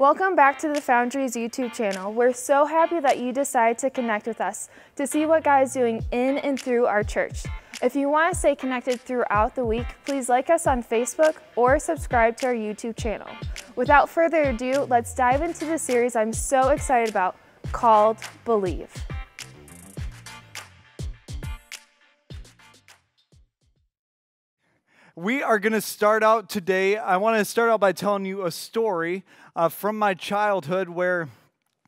Welcome back to the Foundry's YouTube channel. We're so happy that you decide to connect with us to see what God is doing in and through our church. If you want to stay connected throughout the week, please like us on Facebook or subscribe to our YouTube channel. Without further ado, let's dive into the series I'm so excited about called Believe. We are going to start out today. I want to start out by telling you a story uh, from my childhood where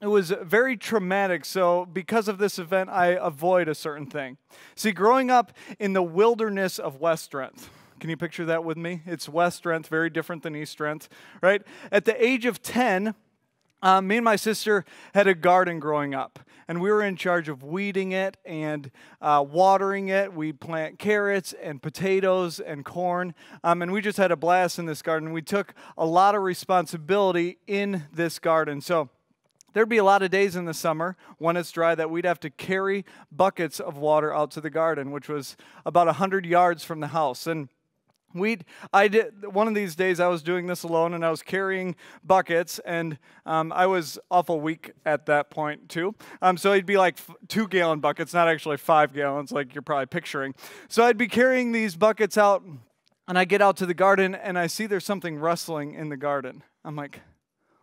it was very traumatic. So, because of this event, I avoid a certain thing. See, growing up in the wilderness of West Strength, can you picture that with me? It's West Strength, very different than East Strength, right? At the age of 10, uh, me and my sister had a garden growing up, and we were in charge of weeding it and uh, watering it. We'd plant carrots and potatoes and corn, um, and we just had a blast in this garden. We took a lot of responsibility in this garden. So, there'd be a lot of days in the summer when it's dry that we'd have to carry buckets of water out to the garden, which was about 100 yards from the house. And we i did one of these days i was doing this alone and i was carrying buckets and um, i was awful weak at that point too um, so it'd be like two gallon buckets not actually five gallons like you're probably picturing so i'd be carrying these buckets out and i get out to the garden and i see there's something rustling in the garden i'm like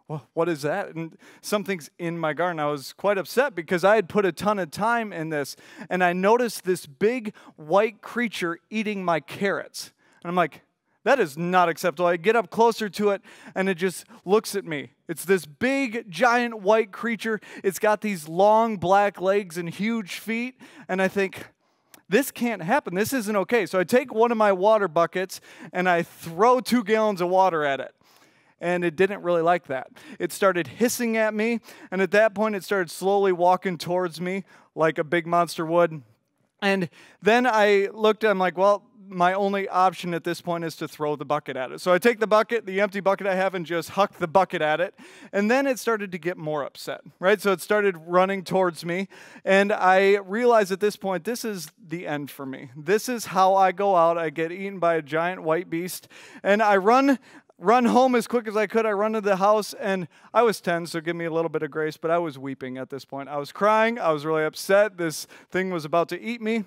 well, what is that? And something's in my garden. I was quite upset because I had put a ton of time in this. And I noticed this big white creature eating my carrots. And I'm like, that is not acceptable. I get up closer to it and it just looks at me. It's this big, giant white creature. It's got these long black legs and huge feet. And I think, this can't happen. This isn't okay. So I take one of my water buckets and I throw two gallons of water at it. And it didn't really like that. It started hissing at me. And at that point, it started slowly walking towards me like a big monster would. And then I looked, I'm like, well, my only option at this point is to throw the bucket at it. So I take the bucket, the empty bucket I have, and just huck the bucket at it. And then it started to get more upset, right? So it started running towards me. And I realized at this point, this is the end for me. This is how I go out. I get eaten by a giant white beast. And I run run home as quick as I could. I run to the house, and I was 10, so give me a little bit of grace, but I was weeping at this point. I was crying. I was really upset. This thing was about to eat me.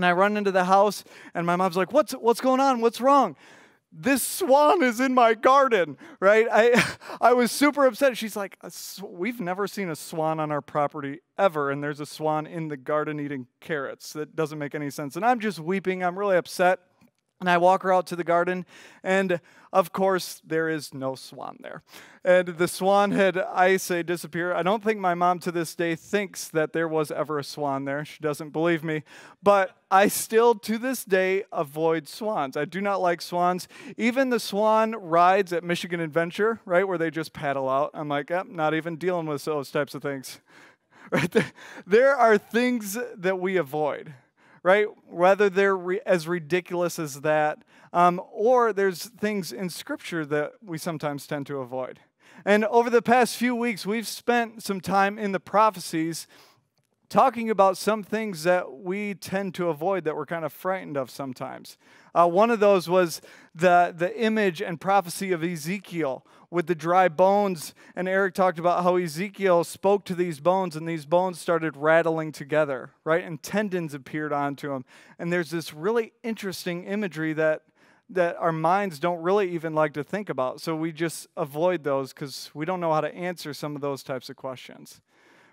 And I run into the house, and my mom's like, What's, what's going on? What's wrong? This swan is in my garden, right? I, I was super upset. She's like, We've never seen a swan on our property ever, and there's a swan in the garden eating carrots. That doesn't make any sense. And I'm just weeping. I'm really upset. And I walk her out to the garden, and of course, there is no swan there. And the swan had, I say, disappeared. I don't think my mom to this day thinks that there was ever a swan there. She doesn't believe me. But I still, to this day, avoid swans. I do not like swans. Even the swan rides at Michigan Adventure, right, where they just paddle out, I'm like, eh, not even dealing with those types of things. Right? There are things that we avoid right? Whether they're re- as ridiculous as that, um, or there's things in Scripture that we sometimes tend to avoid. And over the past few weeks, we've spent some time in the prophecies talking about some things that we tend to avoid that we're kind of frightened of sometimes. Uh, one of those was the, the image and prophecy of Ezekiel with the dry bones. And Eric talked about how Ezekiel spoke to these bones, and these bones started rattling together, right? And tendons appeared onto them. And there's this really interesting imagery that that our minds don't really even like to think about. So we just avoid those because we don't know how to answer some of those types of questions.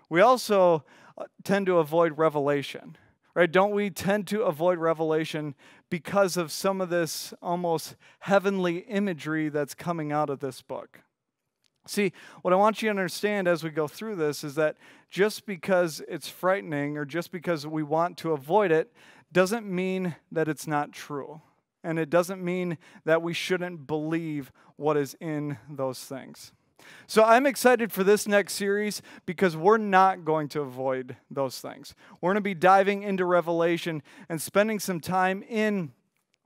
We also uh, tend to avoid revelation, right? Don't we tend to avoid revelation because of some of this almost heavenly imagery that's coming out of this book? See, what I want you to understand as we go through this is that just because it's frightening or just because we want to avoid it doesn't mean that it's not true. And it doesn't mean that we shouldn't believe what is in those things. So I'm excited for this next series because we're not going to avoid those things. We're going to be diving into Revelation and spending some time in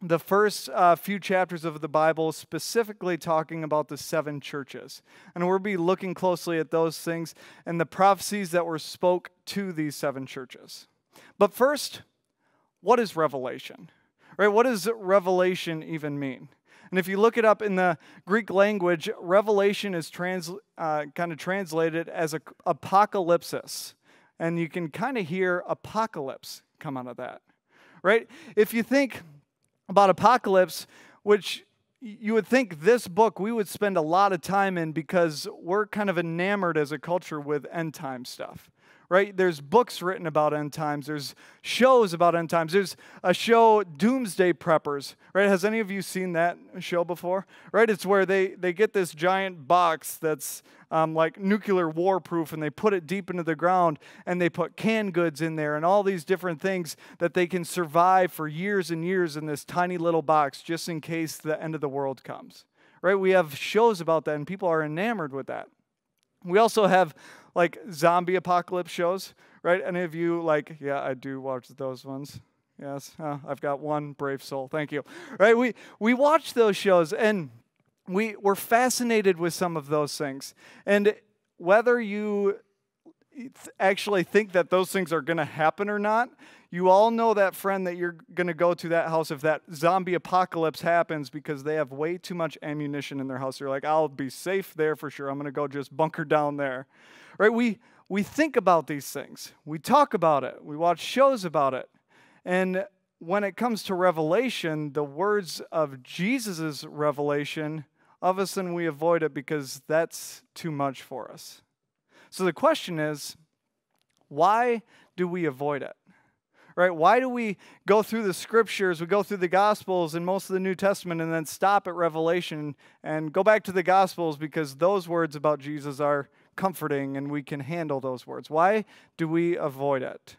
the first uh, few chapters of the Bible, specifically talking about the seven churches. And we'll be looking closely at those things and the prophecies that were spoke to these seven churches. But first, what is Revelation? Right? What does revelation even mean? And if you look it up in the Greek language, revelation is trans, uh, kind of translated as a, apocalypsis. And you can kind of hear apocalypse come out of that, right? If you think about apocalypse, which you would think this book we would spend a lot of time in because we're kind of enamored as a culture with end time stuff right? There's books written about end times. There's shows about end times. There's a show, Doomsday Preppers, right? Has any of you seen that show before? Right? It's where they, they get this giant box that's um, like nuclear war proof and they put it deep into the ground and they put canned goods in there and all these different things that they can survive for years and years in this tiny little box just in case the end of the world comes. Right? We have shows about that and people are enamored with that. We also have like zombie apocalypse shows, right? Any of you like, yeah, I do watch those ones. Yes, I've got one brave soul. Thank you. Right? We we watch those shows and we we're fascinated with some of those things. And whether you actually think that those things are going to happen or not, you all know that friend that you're going to go to that house if that zombie apocalypse happens because they have way too much ammunition in their house. You're like, I'll be safe there for sure. I'm going to go just bunker down there. Right? We we think about these things. We talk about it. We watch shows about it. And when it comes to revelation, the words of Jesus' revelation, of us and we avoid it because that's too much for us. So the question is, why do we avoid it? right? Why do we go through the scriptures, we go through the gospels and most of the New Testament and then stop at Revelation and go back to the gospels because those words about Jesus are comforting and we can handle those words? Why do we avoid it?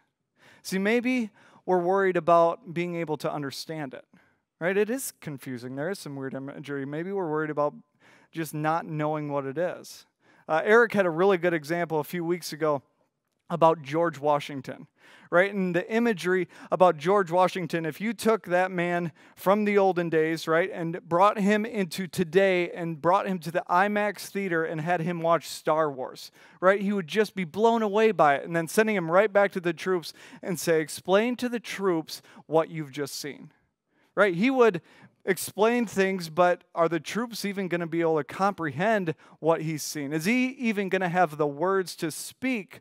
See, maybe we're worried about being able to understand it, right? It is confusing. There is some weird imagery. Maybe we're worried about just not knowing what it is. Uh, Eric had a really good example a few weeks ago about George Washington, right? And the imagery about George Washington, if you took that man from the olden days, right, and brought him into today and brought him to the IMAX theater and had him watch Star Wars, right, he would just be blown away by it. And then sending him right back to the troops and say, explain to the troops what you've just seen, right? He would explain things, but are the troops even going to be able to comprehend what he's seen? Is he even going to have the words to speak?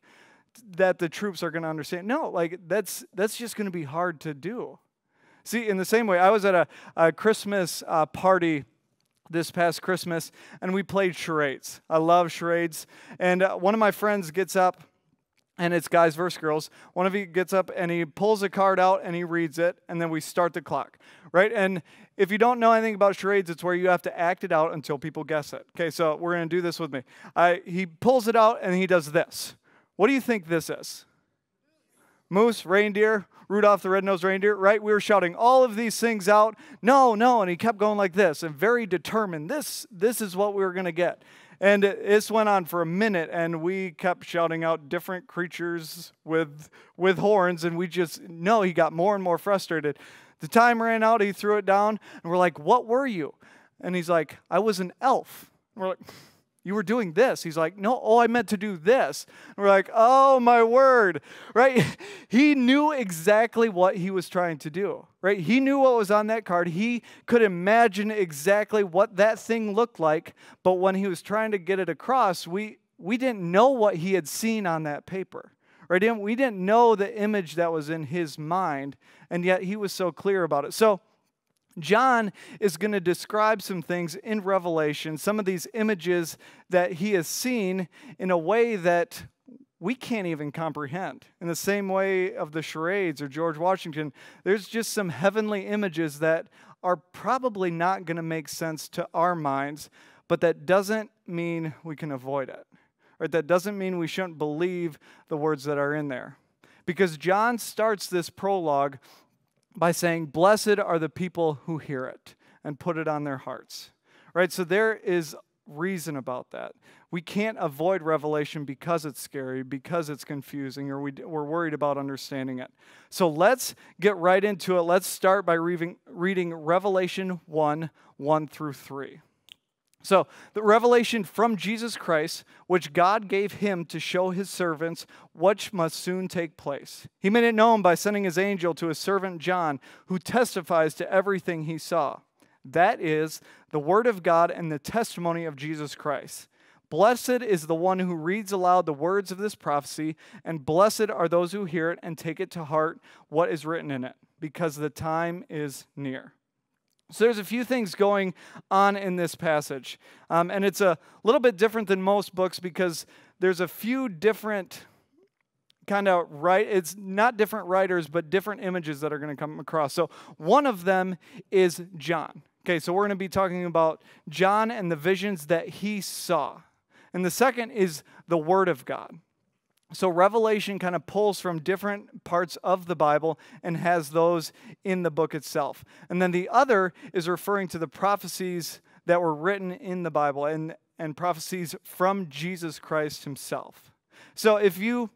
That the troops are going to understand. No, like that's that's just going to be hard to do. See, in the same way, I was at a, a Christmas uh, party this past Christmas, and we played charades. I love charades, and uh, one of my friends gets up. And it's guys versus girls. One of you gets up and he pulls a card out and he reads it, and then we start the clock, right? And if you don't know anything about charades, it's where you have to act it out until people guess it. Okay, so we're gonna do this with me. I, he pulls it out and he does this. What do you think this is? Moose, reindeer, Rudolph the red-nosed reindeer, right? We were shouting all of these things out. No, no, and he kept going like this and very determined. This this is what we were going to get. And this went on for a minute and we kept shouting out different creatures with with horns and we just no, he got more and more frustrated. The time ran out, he threw it down, and we're like, "What were you?" And he's like, "I was an elf." we're like you were doing this. He's like, No, oh, I meant to do this. And we're like, Oh, my word, right? He knew exactly what he was trying to do, right? He knew what was on that card. He could imagine exactly what that thing looked like. But when he was trying to get it across, we, we didn't know what he had seen on that paper. Right? We didn't know the image that was in his mind, and yet he was so clear about it. So, John is going to describe some things in Revelation, some of these images that he has seen in a way that we can't even comprehend. In the same way of the charades or George Washington, there's just some heavenly images that are probably not going to make sense to our minds, but that doesn't mean we can avoid it. Or that doesn't mean we shouldn't believe the words that are in there. Because John starts this prologue by saying, Blessed are the people who hear it and put it on their hearts. Right? So there is reason about that. We can't avoid revelation because it's scary, because it's confusing, or we, we're worried about understanding it. So let's get right into it. Let's start by reading, reading Revelation 1 1 through 3. So, the revelation from Jesus Christ, which God gave him to show his servants what must soon take place. He made it known by sending his angel to his servant John, who testifies to everything he saw. That is the Word of God and the testimony of Jesus Christ. Blessed is the one who reads aloud the words of this prophecy, and blessed are those who hear it and take it to heart what is written in it, because the time is near. So there's a few things going on in this passage. Um, and it's a little bit different than most books because there's a few different kind of right it's not different writers but different images that are going to come across. So one of them is john. Okay so we're going to be talking about john and the visions that he saw. And the second is the word of god so revelation kind of pulls from different parts of the bible and has those in the book itself and then the other is referring to the prophecies that were written in the bible and and prophecies from jesus christ himself so if you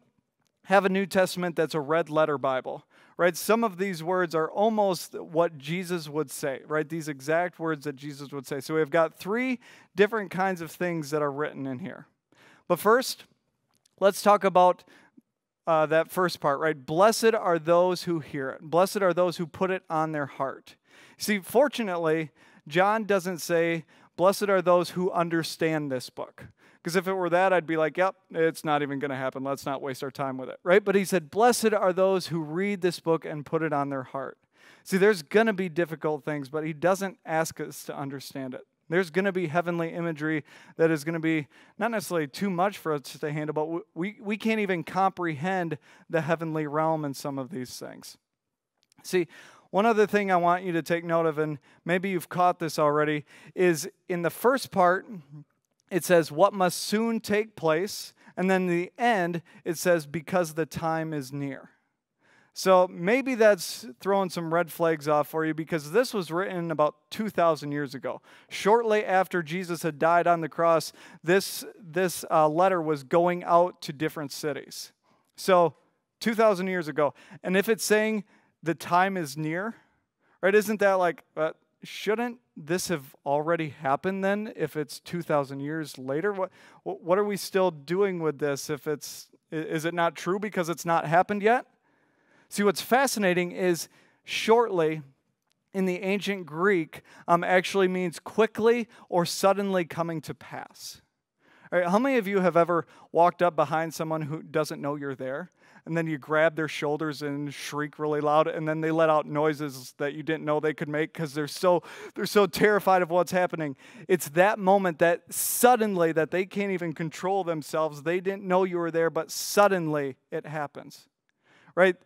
have a New Testament that's a red letter Bible, right? Some of these words are almost what Jesus would say, right? These exact words that Jesus would say. So we've got three different kinds of things that are written in here. But first, let's talk about uh, that first part, right? Blessed are those who hear it. Blessed are those who put it on their heart. See, fortunately, John doesn't say, Blessed are those who understand this book. Because if it were that, I'd be like, yep, it's not even going to happen. Let's not waste our time with it, right? But he said, Blessed are those who read this book and put it on their heart. See, there's going to be difficult things, but he doesn't ask us to understand it. There's going to be heavenly imagery that is going to be not necessarily too much for us to handle, but we, we can't even comprehend the heavenly realm in some of these things. See, one other thing I want you to take note of, and maybe you've caught this already, is in the first part, it says, What must soon take place. And then the end, it says, Because the time is near. So maybe that's throwing some red flags off for you because this was written about 2,000 years ago. Shortly after Jesus had died on the cross, this, this uh, letter was going out to different cities. So 2,000 years ago. And if it's saying the time is near, right, isn't that like, uh, shouldn't this have already happened then if it's 2000 years later what what are we still doing with this if it's is it not true because it's not happened yet see what's fascinating is shortly in the ancient greek um, actually means quickly or suddenly coming to pass. All right, how many of you have ever walked up behind someone who doesn't know you're there and then you grab their shoulders and shriek really loud and then they let out noises that you didn't know they could make because they're so they're so terrified of what's happening? It's that moment that suddenly that they can't even control themselves. They didn't know you were there but suddenly it happens. Right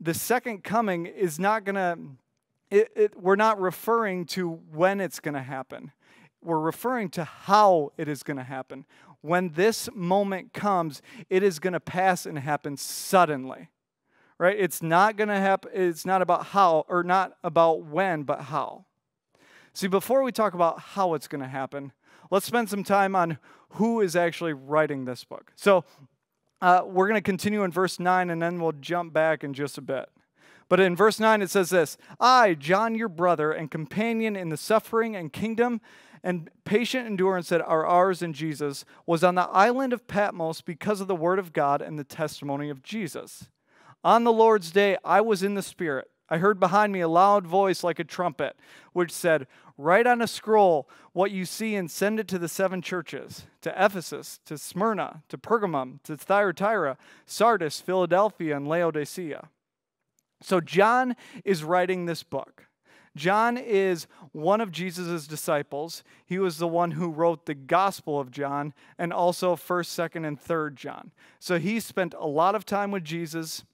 the second coming is not going to we're not referring to when it's going to happen we're referring to how it is going to happen when this moment comes, it is going to pass and happen suddenly. Right? It's not going to happen it's not about how or not about when, but how. See, before we talk about how it's going to happen, let's spend some time on who is actually writing this book. So, uh, we're going to continue in verse 9 and then we'll jump back in just a bit. But in verse 9, it says this I, John, your brother and companion in the suffering and kingdom and patient endurance that are ours in Jesus was on the island of Patmos because of the word of God and the testimony of Jesus. On the Lord's day, I was in the Spirit. I heard behind me a loud voice like a trumpet, which said, Write on a scroll what you see and send it to the seven churches to Ephesus, to Smyrna, to Pergamum, to Thyatira, Sardis, Philadelphia, and Laodicea. So, John is writing this book. John is one of Jesus' disciples. He was the one who wrote the Gospel of John and also 1st, 2nd, and 3rd John. So he spent a lot of time with Jesus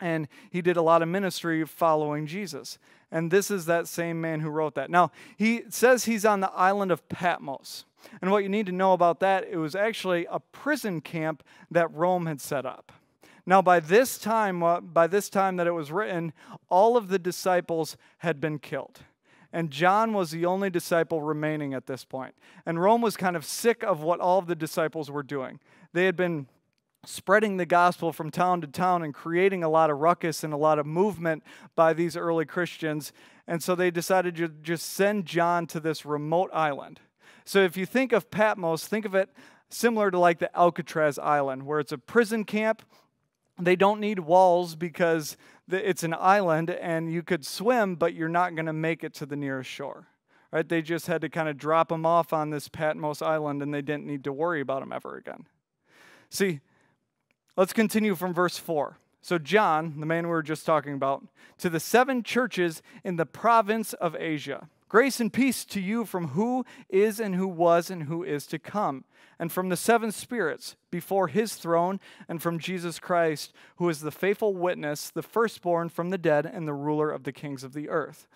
and he did a lot of ministry following Jesus. And this is that same man who wrote that. Now, he says he's on the island of Patmos. And what you need to know about that, it was actually a prison camp that Rome had set up. Now, by this time, uh, by this time that it was written, all of the disciples had been killed. And John was the only disciple remaining at this point. And Rome was kind of sick of what all of the disciples were doing. They had been spreading the gospel from town to town and creating a lot of ruckus and a lot of movement by these early Christians. And so they decided to just send John to this remote island. So if you think of Patmos, think of it similar to like the Alcatraz Island, where it's a prison camp they don't need walls because it's an island and you could swim, but you're not going to make it to the nearest shore. Right? They just had to kind of drop them off on this Patmos island and they didn't need to worry about them ever again. See, let's continue from verse 4. So, John, the man we were just talking about, to the seven churches in the province of Asia. Grace and peace to you from who is and who was and who is to come, and from the seven spirits before his throne, and from Jesus Christ, who is the faithful witness, the firstborn from the dead, and the ruler of the kings of the earth.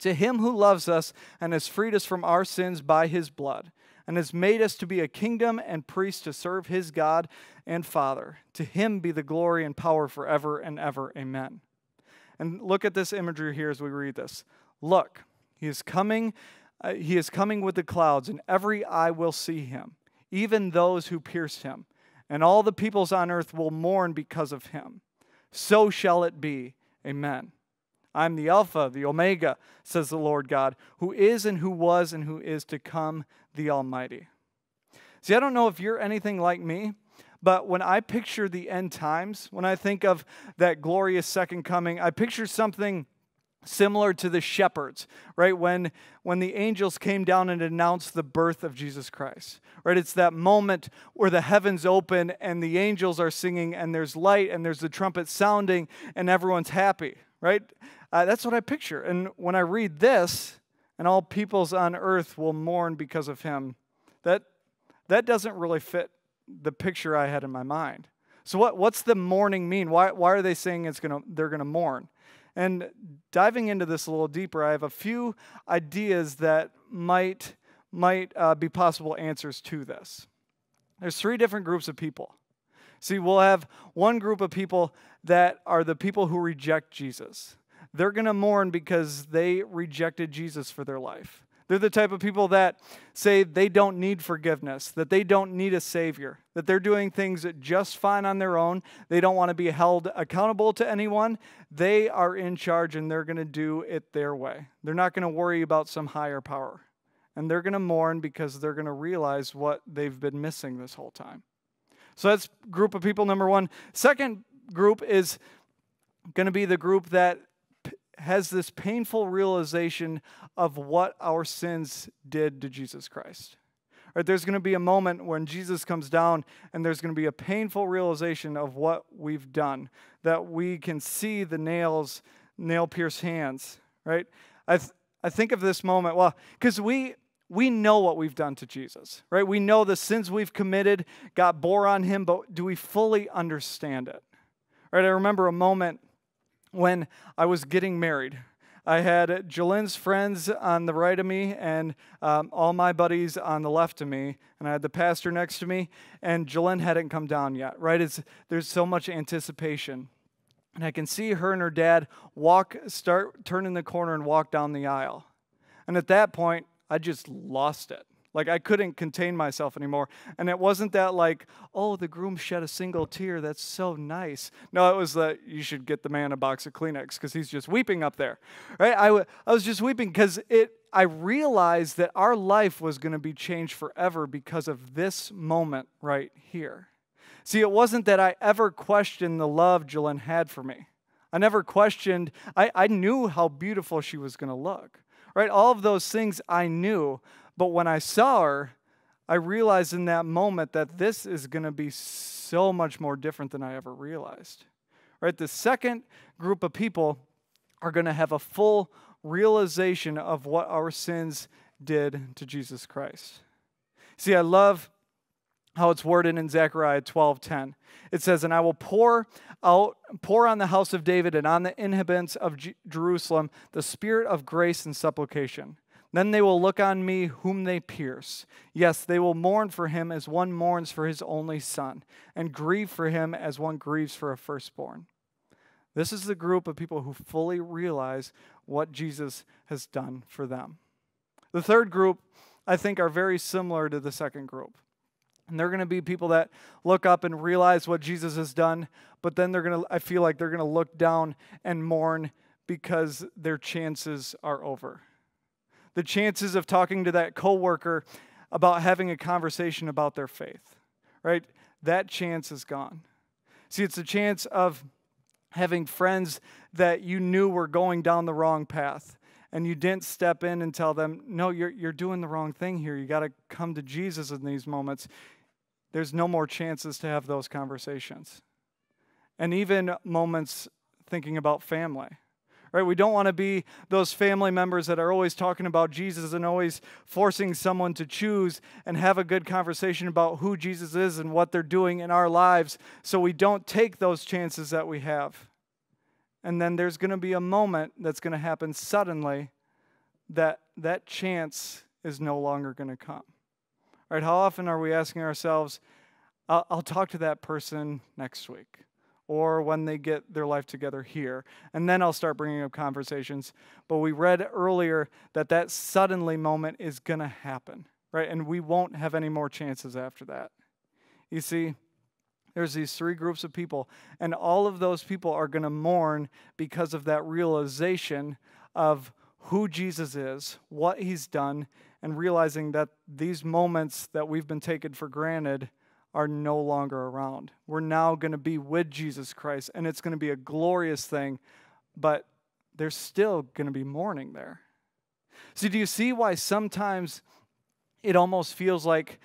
To him who loves us and has freed us from our sins by his blood, and has made us to be a kingdom and priests to serve his God and Father. To him be the glory and power forever and ever. Amen. And look at this imagery here as we read this. Look, he is coming. Uh, he is coming with the clouds, and every eye will see him, even those who pierced him. And all the peoples on earth will mourn because of him. So shall it be. Amen. I'm the Alpha, the Omega, says the Lord God, who is and who was and who is to come, the Almighty. See, I don't know if you're anything like me, but when I picture the end times, when I think of that glorious second coming, I picture something similar to the shepherds right? When when the angels came down and announced the birth of jesus christ right? It's that moment where the heavens open and the angels are singing and there's light and there's the trumpet sounding and everyone's happy right? Uh, that's what i picture. And when i read this and all peoples on earth will mourn because of him that that doesn't really fit the picture i had in my mind so what, what's the mourning mean why, why are they saying it's gonna they're gonna mourn and diving into this a little deeper, I have a few ideas that might, might uh, be possible answers to this. There's three different groups of people. See, we'll have one group of people that are the people who reject Jesus. They're going to mourn because they rejected Jesus for their life. They're the type of people that say they don't need forgiveness, that they don't need a Savior, that they're doing things just fine on their own. They don't want to be held accountable to anyone. They are in charge and they're going to do it their way. They're not going to worry about some higher power. And they're going to mourn because they're going to realize what they've been missing this whole time. So that's group of people number one. Second group is going to be the group that has this painful realization of what our sins did to Jesus Christ. Right, there's going to be a moment when Jesus comes down and there's going to be a painful realization of what we've done, that we can see the nails, nail pierced hands, right? I, th- I think of this moment, well, because we, we know what we've done to Jesus, right? We know the sins we've committed got bore on him, but do we fully understand it? Right? I remember a moment when I was getting married. I had Jalen's friends on the right of me and um, all my buddies on the left of me, and I had the pastor next to me, and Jalen hadn't come down yet, right? It's, there's so much anticipation. And I can see her and her dad walk, start turning the corner and walk down the aisle. And at that point, I just lost it. Like I couldn't contain myself anymore. And it wasn't that like, oh, the groom shed a single tear. That's so nice. No, it was that you should get the man a box of Kleenex because he's just weeping up there. Right? I, I was just weeping because it I realized that our life was going to be changed forever because of this moment right here. See, it wasn't that I ever questioned the love Jalen had for me. I never questioned, I, I knew how beautiful she was going to look. Right? All of those things I knew, but when I saw her, I realized in that moment that this is going to be so much more different than I ever realized. Right? The second group of people are going to have a full realization of what our sins did to Jesus Christ. See, I love how it's worded in Zechariah 12:10. It says, "And I will pour out pour on the house of David and on the inhabitants of G- Jerusalem the spirit of grace and supplication." Then they will look on me whom they pierce. Yes, they will mourn for him as one mourns for his only son, and grieve for him as one grieves for a firstborn. This is the group of people who fully realize what Jesus has done for them. The third group, I think, are very similar to the second group. And they're going to be people that look up and realize what Jesus has done, but then they're going to, I feel like they're going to look down and mourn because their chances are over the chances of talking to that coworker about having a conversation about their faith, right? That chance is gone. See, it's a chance of having friends that you knew were going down the wrong path and you didn't step in and tell them, no, you're, you're doing the wrong thing here. You got to come to Jesus in these moments. There's no more chances to have those conversations. And even moments thinking about family right? We don't want to be those family members that are always talking about Jesus and always forcing someone to choose and have a good conversation about who Jesus is and what they're doing in our lives so we don't take those chances that we have. And then there's going to be a moment that's going to happen suddenly that that chance is no longer going to come. Right? How often are we asking ourselves, I'll, I'll talk to that person next week? or when they get their life together here. And then I'll start bringing up conversations. But we read earlier that that suddenly moment is going to happen, right? And we won't have any more chances after that. You see, there's these three groups of people, and all of those people are going to mourn because of that realization of who Jesus is, what he's done, and realizing that these moments that we've been taken for granted are no longer around. We're now going to be with Jesus Christ, and it's going to be a glorious thing, but there's still going to be mourning there. See, do you see why sometimes it almost feels like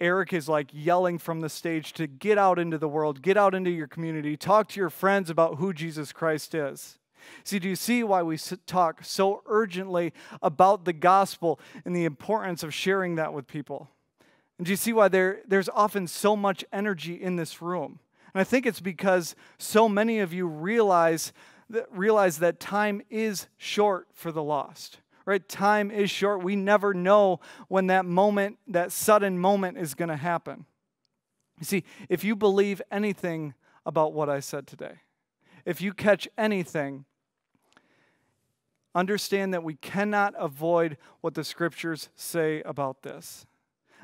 Eric is like yelling from the stage to get out into the world, get out into your community, talk to your friends about who Jesus Christ is? See, do you see why we talk so urgently about the gospel and the importance of sharing that with people? And do you see why there, there's often so much energy in this room? And I think it's because so many of you realize that, realize that time is short for the lost. Right? Time is short. We never know when that moment, that sudden moment is going to happen. You see, if you believe anything about what I said today, if you catch anything, understand that we cannot avoid what the scriptures say about this.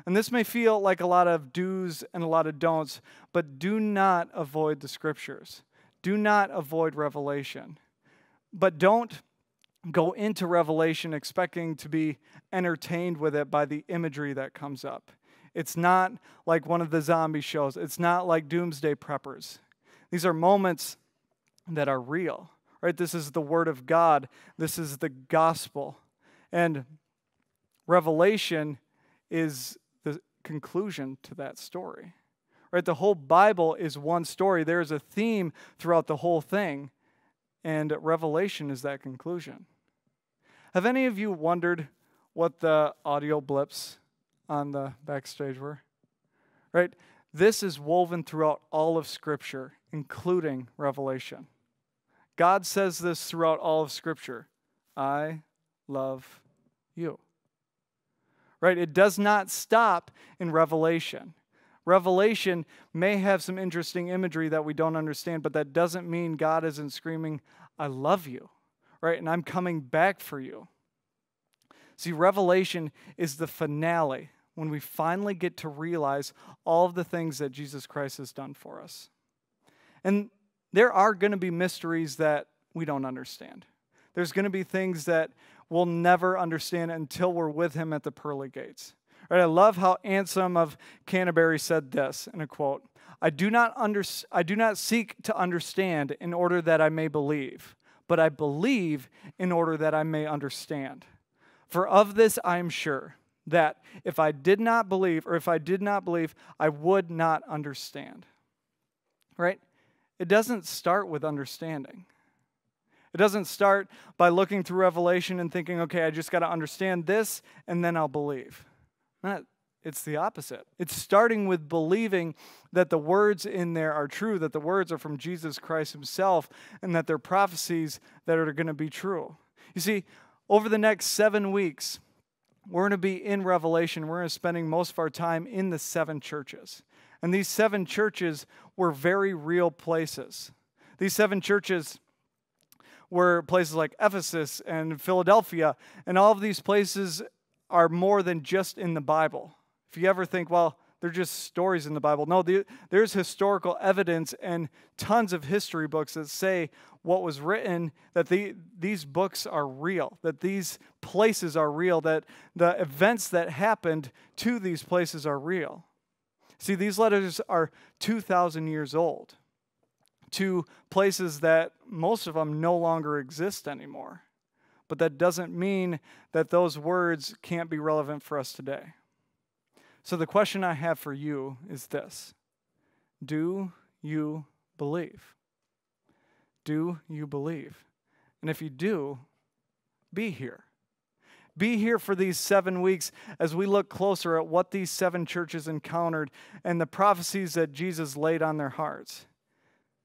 And this may feel like a lot of do's and a lot of don'ts, but do not avoid the scriptures. Do not avoid revelation. But don't go into revelation expecting to be entertained with it by the imagery that comes up. It's not like one of the zombie shows, it's not like doomsday preppers. These are moments that are real, right? This is the Word of God, this is the gospel. And revelation is the conclusion to that story. Right? The whole Bible is one story. There is a theme throughout the whole thing, and Revelation is that conclusion. Have any of you wondered what the audio blips on the backstage were? Right? This is woven throughout all of Scripture, including Revelation. God says this throughout all of Scripture I love you right? It does not stop in Revelation. Revelation may have some interesting imagery that we don't understand, but that doesn't mean God isn't screaming, I love you, right? And I'm coming back for you. See, Revelation is the finale when we finally get to realize all of the things that Jesus Christ has done for us. And there are going to be mysteries that we don't understand. There's going to be things that we'll never understand until we're with him at the pearly gates. Right, I love how Anselm of Canterbury said this in a quote I do, not under, I do not seek to understand in order that I may believe, but I believe in order that I may understand. For of this I am sure, that if I did not believe, or if I did not believe, I would not understand. Right? It doesn't start with understanding. It doesn't start by looking through Revelation and thinking, okay, I just got to understand this and then I'll believe. it's the opposite. It's starting with believing that the words in there are true, that the words are from Jesus Christ Himself, and that they're prophecies that are going to be true. You see, over the next seven weeks, we're going to be in Revelation. We're going to be spending most of our time in the seven churches. And these seven churches were very real places. These seven churches were places like Ephesus and Philadelphia, and all of these places are more than just in the Bible. If you ever think, well, they're just stories in the Bible. No, there's historical evidence and tons of history books that say what was written, that the, these books are real, that these places are real, that the events that happened to these places are real. See, these letters are 2,000 years old to places that most of them no longer exist anymore. but that doesn't mean that those words can't be relevant for us today. So the question I have for you is this Do you believe? Do you believe? And if you do, be here. Be here for these seven weeks as we look closer at what these seven churches encountered and the prophecies that Jesus laid on their hearts.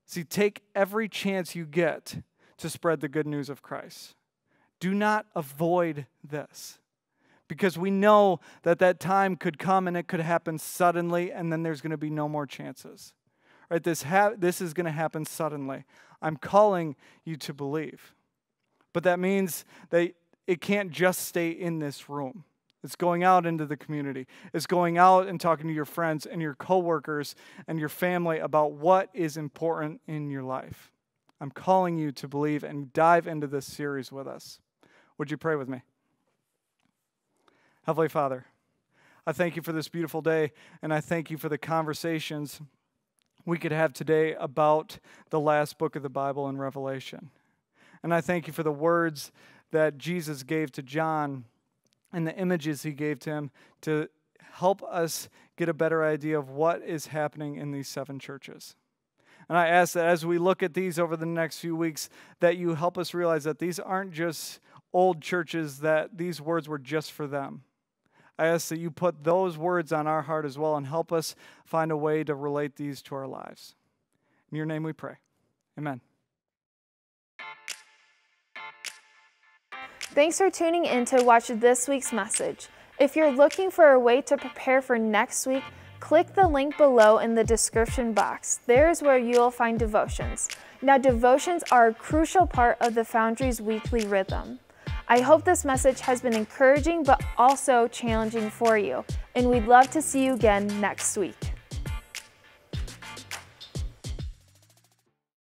See, take every chance you get to spread the good news of Christ. Do not avoid this because we know that that time could come and it could happen suddenly, and then there's going to be no more chances. Right? This, ha- this is going to happen suddenly. I'm calling you to believe. But that means that it can't just stay in this room. It's going out into the community. It's going out and talking to your friends and your coworkers and your family about what is important in your life. I'm calling you to believe and dive into this series with us. Would you pray with me? Heavenly Father, I thank you for this beautiful day, and I thank you for the conversations we could have today about the last book of the Bible in Revelation. And I thank you for the words that Jesus gave to John and the images he gave to him to help us get a better idea of what is happening in these seven churches. And I ask that as we look at these over the next few weeks, that you help us realize that these aren't just old churches, that these words were just for them. I ask that you put those words on our heart as well and help us find a way to relate these to our lives. In your name we pray. Amen. Thanks for tuning in to watch this week's message. If you're looking for a way to prepare for next week, click the link below in the description box. There's where you'll find devotions. Now, devotions are a crucial part of the Foundry's weekly rhythm. I hope this message has been encouraging but also challenging for you, and we'd love to see you again next week.